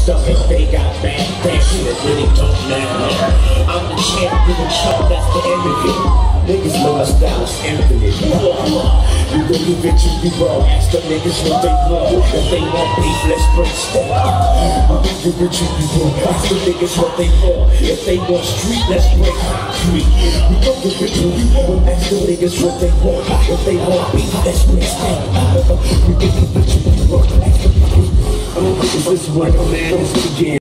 stomach, they got bad that shit really don't matter. I'm the champ with the chump, that's the it. Niggas know my style is infinite. You gon' give it to you raw. Ask the niggas what they want. If they want beef, let's break stuff. You gon' give it to you raw. Ask the niggas what they want. If they want street, let's break concrete. We gon' give it to you raw. Ask the niggas what they want. If they want beef, let's break to you raw. Is what man is again.